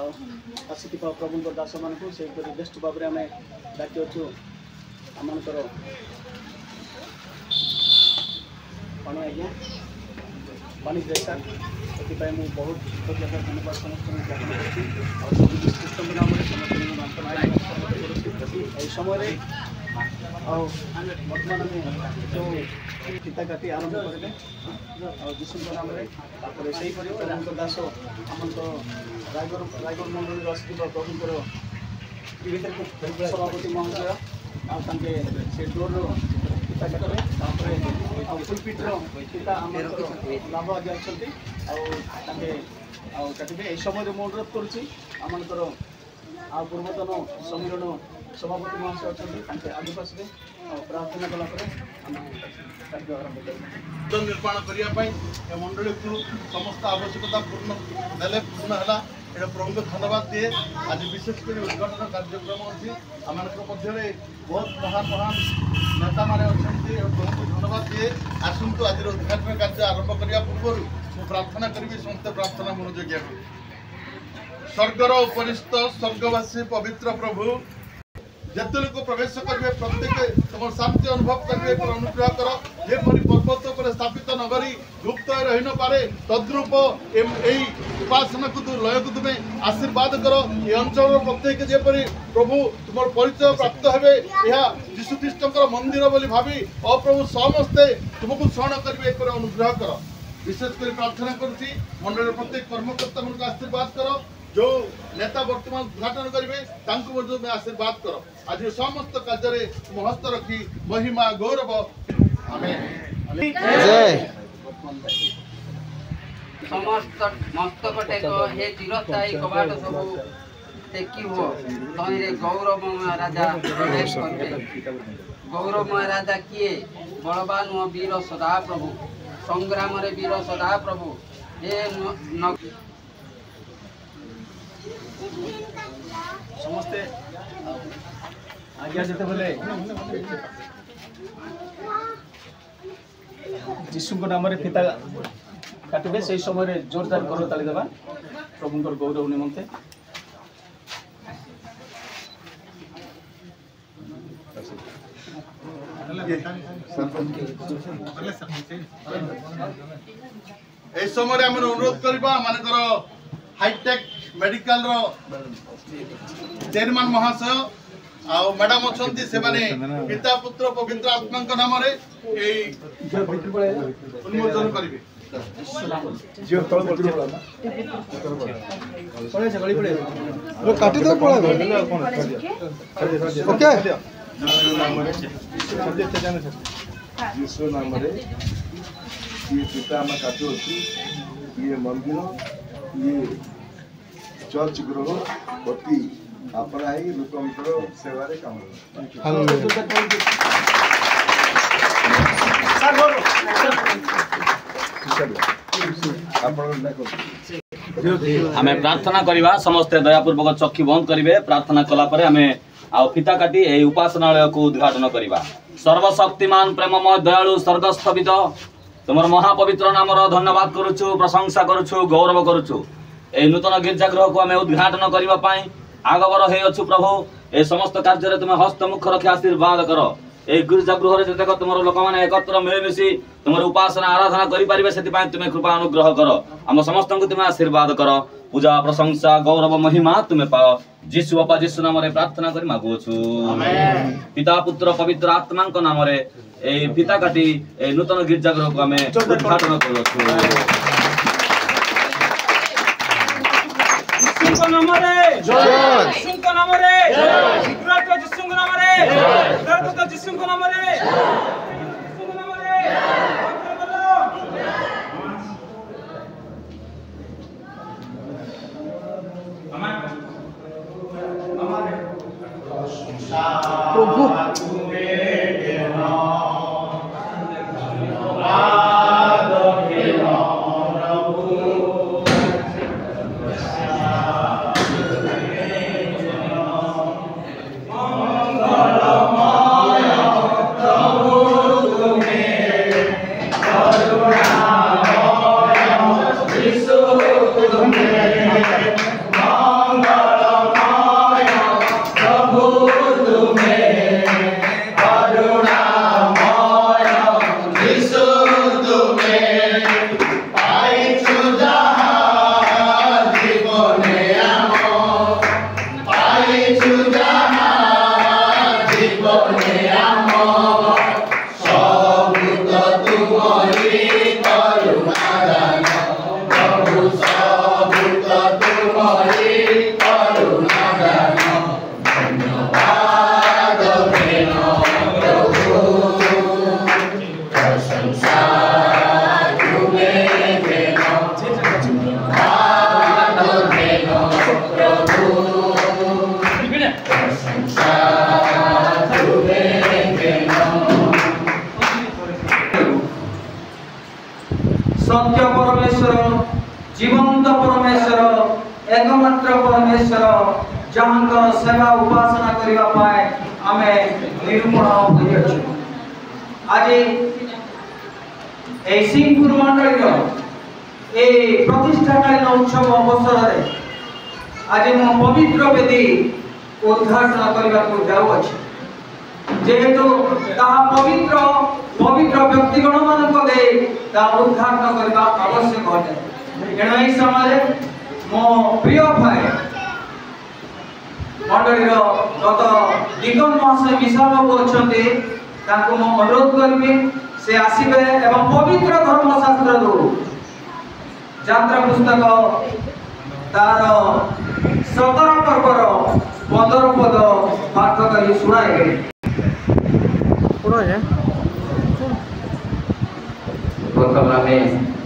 ଆଉ ଆସିଥିବା ପ୍ରଭୁଙ୍କ ଦାସମାନଙ୍କୁ ସେହିପରି ବେଷ୍ଟ ଭାବରେ ଆମେ ଡାକିଅଛୁ ଆମମାନଙ୍କର କ'ଣ ଆଜ୍ଞା ବାଣିଜ୍ୟ ସାର୍ ସେଥିପାଇଁ ମୁଁ ବହୁତ କୃତଜ୍ଞତା ଧନ୍ୟବାଦ ସମସ୍ତଙ୍କୁ ଜ୍ଞାପନ କରୁଛି ଆଉ ସବୁ ନାମରେ ସମସ୍ତଙ୍କୁ ଏହି ସମୟରେ ଆଉ ବର୍ତ୍ତମାନ ଆମେ ଯେଉଁ ଚିତା ଆରମ୍ଭ କରିଲେ ଆଉ ଯୀଶୁଙ୍କ ନାମରେ ତାପରେ ସେହିପରି ପ୍ରଭୁଙ୍କ ଦାସ ଆମଙ୍କ রায়গড় রায়গড় মন্ডলীর অস্তিত্ব গ্রহণ করে বিভেদের সভাপতি মহোদয় ଆଉ ତାଙ୍କେ ସେ ଡୋର୍ର ପିତା କଲେ ତାପରେ ଆଉ ଫୁଲପିଟ୍ର ପିତା ଆମର ଲାଭ ଆଜି ଅଛନ୍ତି ଆଉ ତାଙ୍କେ ଆଉ କାଟିବେ ଏହି ସମୟରେ ମୁଁ ଅନୁରୋଧ କରୁଛି ଆମମାନଙ୍କର ଆଉ ପୂର୍ବତନ ସମ୍ମିଳନ ସଭାପତି ମହାଶୟ ଅଛନ୍ତି ତାଙ୍କେ ଆଗକୁ ଆସିବେ ଆଉ ପ୍ରାର୍ଥନା କଲା ପରେ ଆମେ କାର୍ଯ୍ୟ ଆରମ୍ଭ କରିବା ନିର୍ମାଣ କରିବା ପାଇଁ ଏ ମଣ୍ଡଳୀକୁ ସମସ୍ତ ଆବଶ୍ୟକତା ପୂର୍ଣ୍ଣ ଦେଲେ ପୂର୍ଣ୍ଣ ହେଲା এটা ପ୍ରମୁଖ ଧନ୍ୟବାଦ ଦିଏ ଆଜି ବିଶେଷ କରି ଉଦ୍ଘାଟନ କାର୍ଯ୍ୟକ୍ରମ ଅଛି ଆମମାନଙ୍କ ମଧ୍ୟରେ ବହୁତ ମହାନ ମହାନ ନେତାମାନେ ଅଛନ୍ତି ବହୁତ ଧନ୍ୟବାଦ ଦିଏ ଆସନ୍ତୁ ଆଜିର ଉଦ୍ଘାଟନ କାର୍ଯ୍ୟ ଆରମ୍ଭ କରିବା ପୂର୍ବରୁ ମୁଁ ପ୍ରାର୍ଥନା କରିବି ସମସ୍ତେ ପ୍ରାର୍ଥନା ମନୋଯୋଗୀ ହେବେ ସ୍ୱର୍ଗର ଉପରିସ୍ଥ ସ୍ୱର୍ଗବାସୀ ପବିତ୍ର ପ୍ରଭୁ ଯେତେ ଲୋକ ପ୍ରବେଶ କରିବେ ପ୍ରତ୍ୟେକ ତୁମ ଶାନ୍ତି ଅନୁଭବ କରିବେ ଏପରି ଅନୁଗ୍ରହ କର ଯେପରି ପର୍ବତ ଉପରେ ସ୍ଥାପିତ ନଗରୀ ଗୁପ୍ତ ରହିନପାରେ ତଦ୍ରୁପ ଏଇ ଉପାସନାକୁ ଲୟକୁ ତୁମେ ଆଶୀର୍ବାଦ କର ଏ ଅଞ୍ଚଳର ପ୍ରତ୍ୟେକ ଯେପରି ପ୍ରଭୁ ତୁମର ପରିଚୟ ପ୍ରାପ୍ତ ହେବେ ଏହା ଯୀଶୁଖ୍ରୀଷ୍ଟଙ୍କର ମନ୍ଦିର ବୋଲି ଭାବି ଅପ୍ରଭୁ ସମସ୍ତେ ତୁମକୁ ସ୍ମରଣ କରିବେ ଏପରି ଅନୁଗ୍ରହ କର ବିଶେଷ କରି ପ୍ରାର୍ଥନା କରୁଛି ମଣ୍ଡଳର ପ୍ରତ୍ୟେକ କର୍ମକର୍ତ୍ତାମାନଙ୍କୁ ଆଶୀର୍ବାଦ କର जो नेता बर्तमान उद्घाटन करेंगे तुम्हें आशीर्वाद कर आज समस्त कार्य हस्त रखी महिमा गौरव आमेन ସମସ୍ତ ମସ୍ତକଟେକ ହେ ଚିରସ୍ଥାୟୀ କବାଟ ସବୁ ଟେକିବ ତହିଁରେ ଗୌରବମୟ ରାଜା ପ୍ରବେଶ କରିବେ ଗୌରବମୟ ରାଜା କିଏ ବଳବାନ ଓ ବୀର ସଦାପ୍ରଭୁ ସଂଗ୍ରାମରେ ବୀର ସଦାପ୍ରଭୁ ହେ ସମସ୍ତେ ଆଜ୍ଞା ଯେତେବେଳେ ଯୀଶୁଙ୍କ ନାମରେ ପିତା କାଟିବେ ସେହି ସମୟରେ ଜୋରଦାର ଘର ତାଳି ଦେବା ପ୍ରଭୁଙ୍କର ଗୌରବ ନିମନ୍ତେ এই সময় আমি অনুরোধ করবা আমাদের হাইটেক মেডিকাল চেয়ারম্যান মহাশয় ଆଉ ମ୍ୟାଡାମ ଅଛନ୍ତି ସେମାନେ ପିତା ପୁତ୍ର ପବିତ୍ର ଆତ୍ମାଙ୍କ ନାମରେ ଏଇ ଉନ୍ମୋଚନ କରିବେ ଝିଅ ତଳେ ପଡୁଛି ପଳେଇ ଆସ ଗଳି ପଳେଇ ଆସ କାଟି ଦେବ ପଳେଇବ ଓକେ ଯୀଶୁ ନାମରେ ଇଏ ପିତାମା କାଟୁ ଅଛି ଇଏ ମନ୍ଦିର ଇଏ ଚର୍ଚ୍ଚ ଗୃହ ପ୍ରତି ଆପଣ ଆଇ ଲୋକଙ୍କର ସେବାରେ କାମ Thank you. ଆମେ ପ୍ରାର୍ଥନା କରିବା ସମସ୍ତେ ଦୟାପୂର୍ବକ ଚକ୍ଷୁ ବନ୍ଦ କରିବେ ପ୍ରାର୍ଥନା କଲାପରେ ଆମେ ଆଉ ଫିତା କାଟି ଏହି ଉପାସନାଳୟକୁ ଉଦ୍ଘାଟନ କରିବା ସର୍ବଶକ୍ତିମାନ ପ୍ରେମମୟ ଦୟାଳୁ ସ୍ୱର୍ଗସ୍ଥବିତ ତୁମର ମହାପବିତ୍ର ନାମର ଧନ୍ୟବାଦ କରୁଛୁ ପ୍ରଶଂସା କରୁଛୁ ଗୌରବ କରୁଛୁ ଏହି ନୂତନ ଗୀର୍ଜାଗୃହକୁ ଆମେ ଉଦ୍ଘାଟନ କରିବା ପାଇଁ ଆଗବର ହେଇଅଛୁ ପ୍ରଭୁ ଏ ସମସ୍ତ କାର୍ଯ୍ୟରେ ତୁମେ ହସ୍ତମୁଖ ରଖି ଆଶୀର୍ବାଦ କର এই ଗୁରୁ ଜାଗୃହରେ ଯେତେକ ତୁମର ଲୋକମାନେ ଏକତ୍ର ମିଳିମିଶି ତୁମର ଉପାସନା ଆରାଧନା କରିପାରିବେ ସେଥିପାଇଁ ତୁମେ କୃପା ଅନୁଗ୍ରହ କର ଆମ ସମସ୍ତଙ୍କୁ ତୁମେ ଆଶୀର୍ବାଦ କର ପୂଜା ପ୍ରଶଂସା ଗୌରବ ମହିମା ତୁମେ ପାଅ ଯୀଶୁ ବାପା ଯୀଶୁ ନାମରେ ପ୍ରାର୍ଥନା କରି ମାଗୁଅଛୁ ପିତା ପୁତ୍ର ପବିତ୍ର ଆତ୍ମାଙ୍କ ନାମରେ এই ফিতা কাটি এই নূতন গির্জাগৃহକୁ ଆମେ ଉଦ୍ଘାଟନ କରୁଅଛୁ ଯୀଶୁଙ୍କ ନାମରେ ଯୀଶୁଙ୍କ ନାମରେ ଯୀଶୁଙ୍କ ନାମରେ de cinco namoreira. সেবা উপাসনা করিবা পায় আমি নিরূপণ হইছি আজ এই সিংপুর মন্ডলীর এই প্রতিষ্ঠাকালীন উৎসব অবসরের আজ মু পবিত্র বেদি উদ্ঘাটন করিবা করা যাওছি যেহেতু তাহা পবিত্র পবিত্র ব্যক্তিগণ মানক দে তা উদ্ঘাটন করিবা আবশ্যক হয় এই সময়ে মো প্রিয় ভাই ମଣ୍ଡଳୀର ଗତ ଦିଗମ ମହାଶୟ ବିଶାଳବାବୁ ଅଛନ୍ତି ତାଙ୍କୁ ମୁଁ ଅନୁରୋଧ କରିବି ସେ ଆସିବେ ଏବଂ ପବିତ୍ର ଧର୍ମଶାସ୍ତ୍ରରୁ ଯାତ୍ରା ପୁସ୍ତକ ତାର ସତର ପର୍ବର ପନ୍ଦର ପଦ ପାଠ କରି ଶୁଣାଇବେ প্রথমে আমি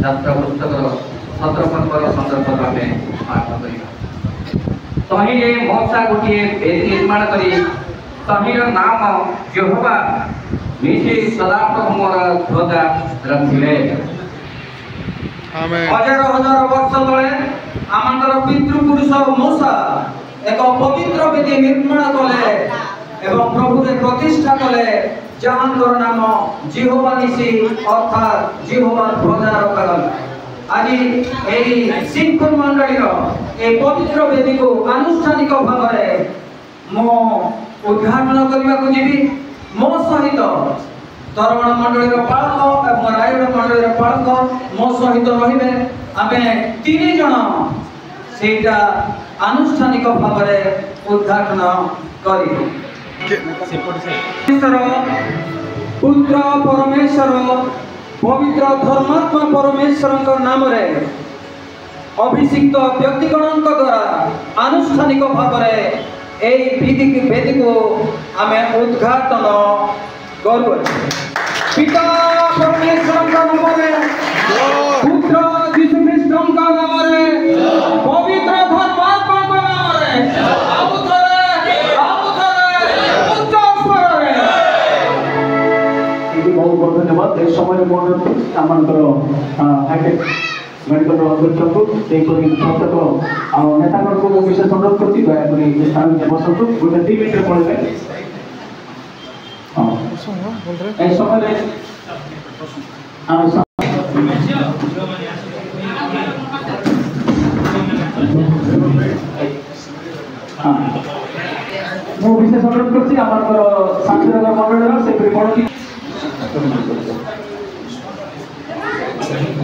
যাত্রা পুস্তকর সতেরো পর্বর সন্দর্ভ আমি পাঠ করিবা ତହିଁରେ ମଉସା ଗୋଟିଏ ବେଦୀ ନିର୍ମାଣ କରି ତହିଁର ନାମ ଜେହୋବା ନିଜେ ସଦାପ୍ରଭୁଙ୍କର ଧ୍ୱଜା ରଖିଲେ ହଜାର ହଜାର ବର୍ଷ ତଳେ ଆମର ପିତୃପୁରୁଷ ମୂଷା ଏକ ପବିତ୍ର ବେଦୀ ନିର୍ମାଣ କଲେ এবং প্রভুকে ପ୍ରତିଷ୍ଠା କଲେ যাহাঙ্গর ନାମ জিহোবা নিশি অর্থাৎ জিহোবা ধ্বজা রক্ষা আজি এই শৃঙ্খল মণ্ডলীর এই পবিত্র বেদীকে আনুষ্ঠানিক ভাবে মু উদ্ঘাটন করা যাবি মো সহিত তরবণ মণ্ডলীর পাড়ক এবং রায়গড় মণ্ডলীর পাড়ক মো সহিত রহবে আমি তিন জন সেইটা আনুষ্ঠানিক ভাবে উদ্ঘাটন করবু পুত্র পরমেশ্বর ପବିତ୍ର ଧର୍ମାତ୍ମା ପରମେଶ୍ୱରଙ୍କ ନାମରେ ଅଭିଷିକ୍ତ ବ୍ୟକ୍ତିଗଣଙ୍କ ଦ୍ୱାରା ଆନୁଷ୍ଠାନିକ ଭାବରେ ଏହି ଭିତ୍ତିକୁ ଭେଦିକୁ ଆମେ ଉଦ୍ଘାଟନ କରୁଅଛୁ ପିତା ଆମର ହାଇଟେକ୍ ମେଡିକାଲର ଅଧ୍ୟକ୍ଷଙ୍କୁ ସେହିପରି ସମସ୍ତକ ଆଉ ନେତାମାନଙ୍କୁ ମୁଁ ବିଶେଷ ଅନୁରୋଧ କରୁଛି ଦୟାକରି ସ୍ଥାନରେ ବସନ୍ତୁ ଗୋଟେ ଦୁଇ ମିନିଟ୍ରେ ପଳେଇବେ ଏହି ସମୟରେ ଆମେ ମୁଁ ବିଶେଷ ଅନୁରୋଧ କରୁଛି ଆମର ସାଂସଦ ମଣ୍ଡଳୀର ସେହିପରି ବଡ଼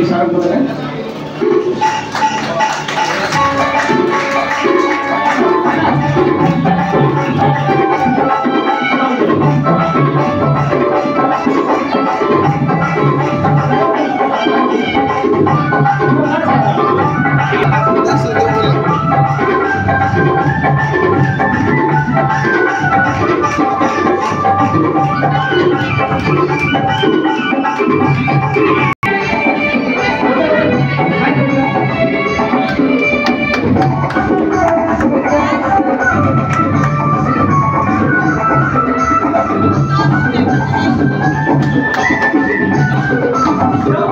इशारा बोल रहे Thank you.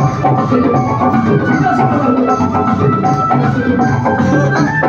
Thank you.